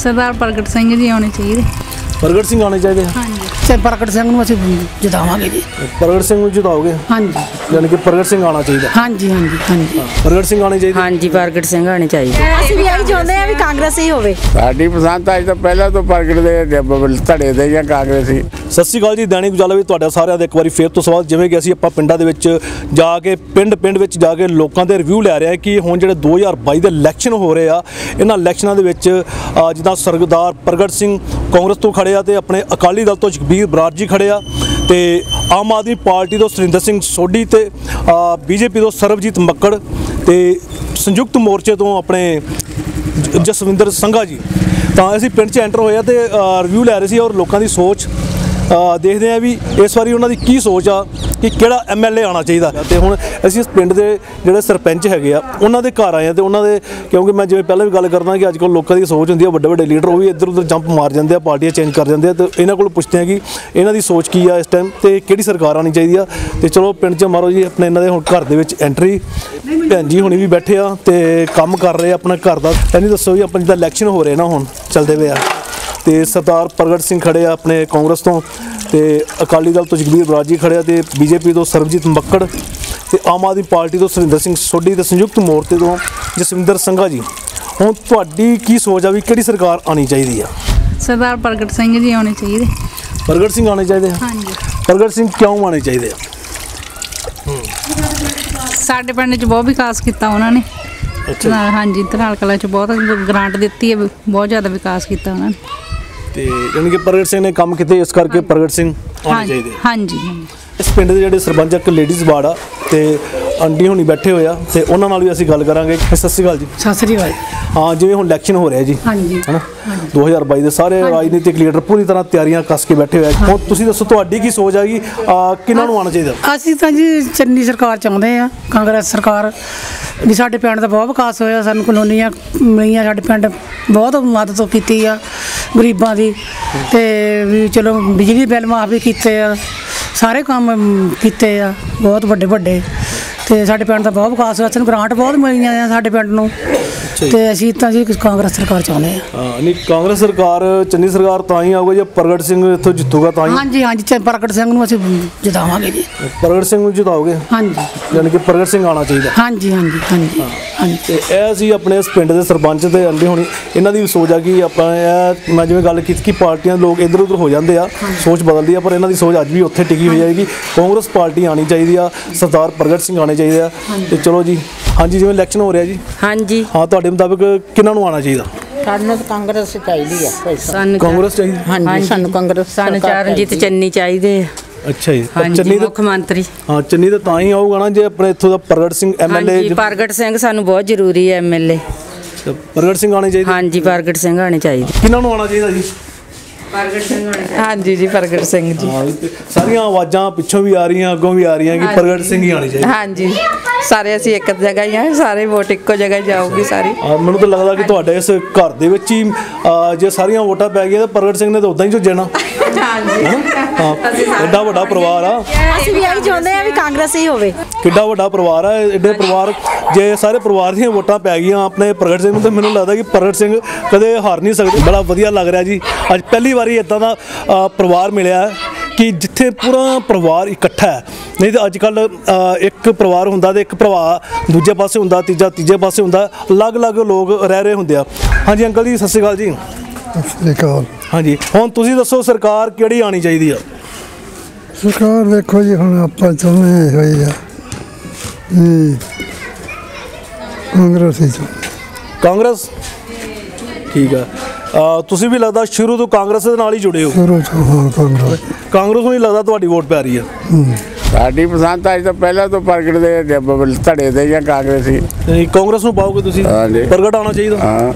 ਸਰਦਾਰ ਪ੍ਰਗਟ ਸਿੰਘ ਜੀ ਆਉਣੇ ਚਾਹੀਦੇ ਪ੍ਰਗਟ ਸਿੰਘ ਆਉਣੇ ਚਾਹੀਦੇ। ਹਾਂਜੀ ਤੇ ਪ੍ਰਗਟ ਸਿੰਘ ਨੂੰ ਅਸੀਂ ਜਿਤਾਵਾਂਗੇ ਜੀ। ਪ੍ਰਗਟ ਸਿੰਘ ਨੂੰ ਜਿਤਾਓਗੇ? ਹਾਂਜੀ। ਯਾਨੀ ਕਿ ਪ੍ਰਗਟ ਸਿੰਘ ਆਉਣਾ ਚਾਹੀਦਾ। ਹਾਂਜੀ ਹਾਂਜੀ ਹਾਂਜੀ। ਪ੍ਰਗਟ ਸਿੰਘ ਆਉਣੇ ਚਾਹੀਦੇ? ਹਾਂਜੀ ਪ੍ਰਗਟ ਸਿੰਘ ਆਣੇ ਚਾਹੀਦੇ। ਅਸੀਂ ਵੀ ਇਹੀ ਚਾਹੁੰਦੇ ਆ ਵੀ ਕਾਂਗਰਸ ਹੀ ਹੋਵੇ। ਸਾਡੀ ਪਸੰਦ ਤਾਂ ਅੱਜ ਤੋਂ ਪਹਿਲਾਂ ਤੋਂ ਪ੍ਰਗਟ ਦੇ ਧੜੇ ਦੇ ਜਾਂ ਕਾਂਗਰਸੀ। ਸਤਿ ਸ਼੍ਰੀ ਅਕਾਲ ਜੀ ਦੈਨਿਕ ਉਜਾਲਾ ਵਿੱਚ ਤੁਹਾਡਾ ਸਾਰਿਆਂ ਦਾ ਇੱਕ ਵਾਰੀ ਫੇਰ ਤੋਂ ਸਵਾਗਤ। ਜਿਵੇਂ ਕਿ ਅਸੀਂ ਆਪਾਂ ਪਿੰਡਾਂ ਦੇ ਵਿੱਚ ਜਾ ਕੇ ਪਿੰਡ ਪਿੰਡ ਵਿੱਚ ਜਾ ਕੇ ਲੋਕਾਂ ਦੇ ਰਿਵਿਊ ਲੈ ਰਹੇ ਕਿ ਹੁਣ ਜਿਹੜੇ 2022 ਦੇ ਇਲੈਕਸ਼ਨ ਹੋ ਰਹੇ ਆ ਇਹਨਾਂ ਇਲੈਕਸ਼ਨਾਂ ਦੇ ਵਿੱਚ ਜਿੱਦਾਂ ਸਰਦਾਰ ਪ੍ਰਗਟ ਸਿੰਘ ਕਾਂਗਰਸ ਤੋਂ ਖੜੇ ਆ ਤੇ ਆਪਣੇ ਅਕਾਲੀ ਦਲ ਤੋਂ ਜਗਬੀਰ ਬਰਾੜ ਜੀ ਖੜੇ ਆ ਤੇ ਆਮ ਆਦਮੀ ਪਾਰਟੀ ਤੋਂ ਸੁਰਿੰਦਰ ਸਿੰਘ ਸੋਢੀ ਤੇ ਬੀਜੇਪੀ ਤੋਂ ਸਰਬਜੀਤ ਮੱਕੜ ਤੇ ਸੰਯੁਕਤ ਮੋਰਚੇ ਤੋਂ ਆਪਣੇ ਜਸਵਿੰਦਰ ਸੰਘਾ ਜੀ। ਤਾਂ ਅਸੀਂ ਪਿੰਡ 'ਚ ਐਂਟਰ ਹੋਇਆ ਤੇ ਰਿਵਿਊ ਲੈ ਰਹੇ ਸੀ ਔਰ ਲੋਕਾਂ ਦੀ ਸੋਚ ਦੇਖਦੇ ਆ ਵੀ ਇਸ ਵਾਰੀ ਉਹਨਾਂ ਦੀ ਕੀ ਸੋਚ ਆ ਕਿ ਕਿਹੜਾ ਐਮਐਲਏ ਆਉਣਾ ਚਾਹੀਦਾ। ਤੇ ਹੁਣ ਅਸੀਂ ਇਸ ਪਿੰਡ ਦੇ ਜਿਹੜੇ ਸਰਪੰਚ ਹੈਗੇ ਆ, ਉਹਨਾਂ ਦੇ ਘਰ ਆਏ ਆ ਤੇ ਉਹਨਾਂ ਦੇ ਕਿਉਂਕਿ ਮੈਂ ਜਿਵੇਂ ਪਹਿਲਾਂ ਵੀ ਗੱਲ ਕਰਦਾ ਕਿ ਅੱਜ ਕੱਲ੍ਹ ਲੋਕਾਂ ਦੀ ਸੋਚ ਹੁੰਦੀ ਆ, ਵੱਡੇ ਵੱਡੇ ਲੀਡਰ, ਉਹ ਵੀ ਇੱਧਰ ਉੱਧਰ ਜੰਪ ਮਾਰ ਜਾਂਦੇ ਆ, ਪਾਰਟੀਆਂ ਚੇਂਜ ਕਰ ਜਾਂਦੇ ਆ ਤੇ ਇਹਨਾਂ ਕੋਲ ਪੁੱਛਦੇ ਆ ਕਿ ਇਹਨਾਂ ਦੀ ਸੋਚ ਕੀ ਆ ਇਸ ਟਾਈਮ ਤੇ ਕਿਹੜੀ ਸਰਕਾਰ ਆਉਣੀ ਚਾਹੀਦੀ ਆ। ਤੇ ਚਲੋ ਪਿੰਡ 'ਚ ਮਾਰੋ ਜੀ, ਆਪਣੇ ਇਹਨਾਂ ਦੇ ਹੁਣ ਘਰ ਦੇ ਵਿੱਚ ਐਂਟਰੀ ਭੈਣ ਜੀ ਹੁਣੀ ਵੀ ਬੈਠੇ ਆ ਤੇ ਕੰਮ ਕਰ ਰਹੇ ਆ ਆਪਣਾ ਘਰ ਦਾ। ਕਹਿੰਦੀ ਦੱਸੋ ਵੀ ਆਪਾਂ ਜਿੱਦਾਂ ਇਲੈਕਸ਼ਨ ਹੋ ਰਹੇ ਨਾ ਹੁਣ, ਚੱਲਦੇ ਪਏ ਆ। ਤੇ ਸਰਦਾਰ ਪ੍ਰਗਟ ਸਿੰਘ ਖੜੇ ਆ ਆਪਣੇ ਕਾਂਗਰਸ ਤੋਂ ਤੇ ਅਕਾਲੀ ਦਲ ਤੋਂ ਜਗਬੀਰ ਬਰਾੜ ਜੀ ਖੜੇ ਆ ਤੇ ਬੀਜੇਪੀ ਤੋਂ ਸਰਬਜੀਤ ਮੱਕੜ ਤੇ ਆਮ ਆਦਮੀ ਪਾਰਟੀ ਤੋਂ ਸੁਰਿੰਦਰ ਸਿੰਘ ਸੋਢੀ ਤੇ ਸੰਯੁਕਤ ਮੋਰਚੇ ਤੋਂ ਜਸਵਿੰਦਰ ਸੰਘਾ ਜੀ। ਹੁਣ ਤੁਹਾਡੀ ਕੀ ਸੋਚ ਆ ਵੀ ਕਿਹੜੀ ਸਰਕਾਰ ਆਣੀ ਚਾਹੀਦੀ ਆ? ਸਰਦਾਰ ਪ੍ਰਗਟ ਸਿੰਘ ਜੀ ਆਉਣੇ ਚਾਹੀਦੇ। ਪ੍ਰਗਟ ਸਿੰਘ ਆਣੇ ਚਾਹੀਦੇ ਹਾਂਜੀ। ਪ੍ਰਗਟ ਸਿੰਘ ਕਿਉਂ ਆਣੇ ਚਾਹੀਦੇ ਆ? ਸਾਡੇ ਪਿੰਡ 'ਚ ਬਹੁਤ ਵਿਕਾਸ ਕੀਤਾ ਉਹਨਾਂ ਨੇ। ਹਾਂ, ਹਾਂਜੀ ਧਨਾਲ ਕਲਾ 'ਚ ਬਹੁਤ ਗ੍ਰਾਂਟ ਦਿੱਤੀ ਹੈ ਬਹੁਤ ਜ਼ਿਆਦਾ ਵਿਕਾਸ ਕੀਤਾ ਉਹਨਾਂ ਨੇ। ਤੇ ਯਾਨੀ ਕਿ ਪ੍ਰਗਟ ਸਿੰਘ ਨੇ ਕੰਮ ਕੀਤੇ ਇਸ ਕਰਕੇ ਪ੍ਰਗਟ ਸਿੰਘ ਹਾਂਜੀ ਚਾਹੀਦੇ ਹਾਂਜੀ। ਇਸ ਪਿੰਡ ਦੇ ਜਿਹੜੇ ਸਰਪੰਚ ਇੱਕ ਲੇਡੀਜ਼ ਵਾਰਡ ਆ ਤੇ ਆਂਟੀ ਹੁਣੀ ਬੈਠੇ ਹੋਏ ਆ ਤੇ ਉਹਨਾਂ ਨਾਲ ਵੀ ਅਸੀਂ ਗੱਲ ਕਰਾਂਗੇ। ਸਤਿ ਸ਼੍ਰੀ ਅਕਾਲ ਜੀ। ਸਤਿ ਸ੍ਰੀ ਅਕਾਲ। ਹਾਂ ਜਿਵੇਂ ਹੁਣ ਇਲੈਕਸ਼ਨ ਹੋ ਰਿਹਾ ਜੀ। ਹਾਂਜੀ। ਹਨਾ? 2022 ਦੇ ਸਾਰੇ ਰਾਜਨੀਤਿਕ ਲੀਡਰ ਪੂਰੀ ਤਰ੍ਹਾਂ ਤਿਆਰੀਆਂ ਕੱਸ ਕੇ ਬੈਠੇ ਹੋਏ ਆ। ਤੁਸੀਂ ਦੱਸੋ ਤੁਹਾਡੀ ਕੀ ਸੋਚ ਆ ਕਿ ਕਿਹਨਾਂ ਨੂੰ ਆਉਣਾ ਚਾਹੀਦਾ? ਅਸੀਂ ਤਾਂ ਜੀ ਚੰਨੀ ਸਰਕਾਰ ਚਾਹੁੰਦੇ ਆ ਕਾਂਗਰਸ ਸਰਕਾਰ। ਵੀ ਸਾਡੇ ਪਿੰਡ ਦਾ ਬਹੁਤ ਵਿਕਾਸ ਹੋਇਆ ਸਾਨੂੰ ਕਲੋਨੀਆਂ ਮਿਲੀਆਂ ਸਾਡੇ ਪਿੰਡ ਬਹੁਤ ਮਦਦ ਕੀਤੀ ਆ। ਗਰੀਬਾਂ ਦੀ। ਤੇ ਵੀ ਚਲੋ ਬਿਜਲੀ ਬਿੱਲ ਮਾਫ ਵੀ ਕੀਤੇ ਆ। ਸਾਰੇ ਕੰਮ ਕੀਤੇ ਆ, ਬਹੁਤ ਵੱਡੇ ਵੱਡੇ ਤੇ ਸਾਡੇ ਪਿੰਡ ਦਾ ਬਹੁਤ ਵਿਕਾਸ ਹੋਇਆ। ਸਾਨੂੰ ਗ੍ਰਾਂਟ ਬਹੁਤ ਮਿਲੀਆਂ ਆ ਸਾਡੇ ਪਿੰਡ ਨੂੰ। ਤੇ ਅਸੀਂ ਤਾਂ ਜੀ ਕਾਂਗਰਸ ਸਰਕਾਰ ਚਾਹੁੰਦੇ ਆ ਹਾਂ ਨਹੀਂ ਕਾਂਗਰਸ ਸਰਕਾਰ ਚੰਨੀ ਸਰਕਾਰ ਤਾਂ ਹੀ ਆਊਗਾ ਜੇ ਪ੍ਰਗਟ ਸਿੰਘ ਇੱਥੋਂ ਜਿੱਤੂਗਾ ਤਾਂ ਹੀ? ਹਾਂਜੀ ਹਾਂਜੀ ਤੇ ਪ੍ਰਗਟ ਸਿੰਘ ਨੂੰ ਅਸੀਂ ਜਿਤਾਵਾਂਗੇ ਜੀ। ਪ੍ਰਗਟ ਸਿੰਘ ਨੂੰ ਜਿਤਾਓਗੇ? ਹਾਂਜੀ। ਯਾਨੀ ਕਿ ਪ੍ਰਗਟ ਸਿੰਘ ਆਉਣਾ ਚਾਹੀਦਾ। ਹਾਂਜੀ ਹਾਂਜੀ ਹਾਂਜੀ ਹਾਂਜੀ। ਤੇ ਇਹ ਸੀ ਆਪਣੇ ਇਸ ਪਿੰਡ ਦੇ ਸਰਪੰਚ ਤੇ ਆਂਟੀ ਹੋਣੀ। ਇਹਨਾਂ ਦੀ ਸੋਚ ਆ ਕਿ ਆਪਾਂ ਇਹ ਮੈਂ ਜਿਵੇਂ ਗੱਲ ਕੀਤੀ ਕਿ ਪਾਰਟੀਆਂ ਦੇ ਲੋਕ ਇੱਧਰ ਉੱਧਰ ਹੋ ਜਾਂਦੇ ਆ ਸੋਚ ਬਦਲਦੀ ਆ ਪਰ ਇਹਨਾਂ ਦੀ ਸੋਚ ਅੱਜ ਵੀ ਉੱਥੇ ਟਿਕੀ ਹੋਈ ਹੈ ਕਿ ਕਾਂਗਰਸ ਪਾਰਟੀ ਆਣੀ ਚਾਹੀਦੀ ਆ ਸਰਦਾਰ ਪ੍ਰਗਟ ਸਿੰਘ ਆਣੇ ਚਾਹੀਦੇ ਆ। ਤੇ ਚਲੋ ਜੀ ਹਾਂਜੀ ਜਿਵੇਂ ਇਲੈਕਸ਼ਨ ਹੋ ਰਿਹਾ ਜੀ। ਹਾਂਜੀ। ਹਾਂ ਤੁਹਾਡੇ ਮੁਤਾਬਕ ਕਿਹਨਾਂ ਨੂੰ ਆਣਾ ਚਾਹੀਦਾ? ਸਾਨੂੰ ਤਾਂ ਕਾਂਗਰਸ ਚਾਹੀਦੀ ਆ ਭਾਈ ਸਾਹਿਬ। ਸਾਨੂੰ ਕਾਂਗਰਸ ਚਾਹੀਦੀ? ਹਾਂਜੀ ਸਾਨੂੰ ਕਾਂਗਰਸ ਸਾਨੂੰ ਸਰਕਾਰ ਚਰਨਜੀਤ ਚਾਹੀਦੀ। ਚੰਨੀ ਚਾਹੀਦੇ ਆ। ਅੱਛਾ ਜੀ। ਪਰ ਹਾਂਜੀ ਚੰਨੀ ਦਾ ਮੁੱਖ ਮੰਤਰੀ। ਹਾਂ ਚੰਨੀ ਤਾਂ ਤਾਂ ਹੀ ਆਊਗਾ ਨਾ ਜੇ ਆਪਣੇ ਇੱਥੋਂ ਦਾ ਪ੍ਰਗਟ ਸਿੰਘ ਹਾਂਜੀ ਐਮਐਲਏ ਪ੍ਰਗਟ ਸਿੰਘ ਸਾਨੂੰ ਬਹੁਤ ਜ਼ਰੂਰੀ ਹੈ ਐਮਐਲਏ ਪ੍ਰਗਟ ਸਿੰਘ ਆਣੇ ਚਾਹੀਦੇ? ਹਾਂਜੀ ਪ੍ਰਗਟ ਸਿੰਘ ਆਣੇ ਚਾਹੀਦੇ। ਕਿਹਨਾਂ ਨੂੰ ਆਣਾ ਚਾਹੀਦਾ ਜੀ? ਪ੍ਰਗਟ ਸਿੰਘ ਆਣੇ ਹਾਂਜੀ ਜੀ ਪ੍ਰਗਟ ਸਿੰਘ ਜੀ। ਹਾਂ ਤੇ ਸਾਰੀਆਂ ਆਵਾਜ਼ਾਂ ਪਿੱਛੋਂ ਵੀ ਆ ਰਹੀਆਂ ਅੱਗੋਂ ਵੀ ਆ ਰਹੀਆਂ ਕਿ ਪ੍ਰਗਟ ਸਿੰਘ ਹੀ ਆਣੀ ਚਾਹੀਦੀ। ਹਾਂਜੀ। ਸਾਰੇ ਅਸੀਂ ਇੱਕ ਜਗ੍ਹਾ ਹੀ ਆ ਸਾਰੇ ਵੋਟ ਇੱਕੋ ਜਗ੍ਹਾ ਹੀ ਜਾਊਗੀ ਸਾਰੀ। ਮੈਨੂੰ ਤਾਂ ਲੱਗਦਾ ਕਿ ਤੁਹਾਡੇ ਇਸ ਘਰ ਦੇ ਵਿੱਚ ਹੀ ਜੇ ਸਾਰੀਆਂ ਵੋਟਾਂ ਪੈ ਗਈਆਂ ਤਾਂ ਪ੍ਰਗਟ ਸਿੰਘ ਨੇ ਤਾਂ ਉਦਾਂ ਹੀ ਝੁੱਜਣਾ ਹਾਂਜੀ। ਹਾਂ? ਐਡਾ ਵੱਡਾ ਪਰਿਵਾਰ ਆ। ਅਸੀਂ ਵੀ ਇਹੀ ਚਾਹੁੰਦੇ ਆ ਵੀ ਕਾਂਗਰਸ ਹੀ ਹੋਵੇ। ਕਿੱਡਾ ਵੱਡਾ ਪਰਿਵਾਰ ਆ ਐਡੇ ਪਰਿਵਾਰ ਜੇ ਸਾਰੇ ਪਰਿਵਾਰ ਦੀਆਂ ਵੋਟਾਂ ਪੈ ਗਈਆਂ ਆਪਣੇ ਪ੍ਰਗਟ ਸਿੰਘ ਨੂੰ ਤਾਂ ਮੈਨੂੰ ਲੱਗਦਾ ਕਿ ਪ੍ਰਗਟ ਸਿੰਘ ਕਦੇ ਹਾਰ ਨਹੀਂ ਸਕਦੇ। ਬੜਾ ਵਧੀਆ ਲੱਗ ਰਿਹਾ ਜੀ। ਅੱਜ ਪਹਿਲੀ ਵਾਰੀ ਇਦਾਂ ਦਾ ਪਰਿਵਾਰ ਮਿਲਿਆ ਹੈ ਕਿ ਜਿੱਥੇ ਪੂਰਾ ਪਰਿਵਾਰ ਇਕੱਠਾ ਹੈ। ਨਹੀਂ ਤਾਂ ਅੱਜ ਕੱਲ ਇੱਕ ਪਰਿਵਾਰ ਹੁੰਦਾ ਤੇ ਇੱਕ ਭਰਾ ਦੂਜੇ ਪਾਸੇ ਹੁੰਦਾ ਤੀਜਾ ਤੀਜੇ ਪਾਸੇ ਹੁੰਦਾ ਅਲੱਗ-ਅਲੱਗ ਲੋਕ ਰਹਿ ਰਹੇ ਹੁੰਦੇ ਆ। ਹਾਂਜੀ ਅੰਕਲ ਜੀ ਸਤਿ ਸ਼੍ਰੀ ਅਕਾਲ ਜੀ। ਸਤਿ ਸ੍ਰੀ ਅਕਾਲ। ਹਾਂਜੀ ਹੁਣ ਤੁਸੀਂ ਦੱਸੋ ਸਰਕਾਰ ਕਿਹੜੀ ਆਣੀ ਚਾਹੀਦੀ ਆ? ਸਰਕਾਰ ਦੇਖੋ ਜੀ ਹੁਣ ਆਪਾਂ ਚਾਹੁੰਦੇ ਹੋਈ ਆ ਕਾਂਗਰਸ ਹੀ ਕਾਂਗਰਸ? ਠੀਕ ਆ। ਤੁਸੀਂ ਵੀ ਲੱਗਦਾ ਸ਼ੁਰੂ ਤੋਂ ਕਾਂਗਰਸ ਦੇ ਨਾਲ ਹੀ ਜੁੜੇ ਹੋ? ਹਾਂ ਕਾਂਗਰਸ। ਕਾਂਗਰਸ ਨੂੰ ਹੀ ਲੱਗਦਾ ਤੁਹਾਡੀ ਵੋਟ ਪੈ ਰਹੀ ਆ। ਸਾਡੀ ਪਸੰਦ ਤਾਂ ਅੱਜ ਤੋਂ ਪਹਿਲਾਂ ਤੋਂ ਪ੍ਰਗਟ ਦੇ ਧੜੇ ਦੇ ਜਾਂ ਕਾਂਗਰਸੀ। ਕਾਂਗਰਸ ਨੂੰ ਪਾਓਗੇ ਤੁਸੀਂ? ਹਾਂਜੀ। ਪ੍ਰਗਟ ਆਉਣਾ ਚਾਹੀਦਾ। ਹਾਂ।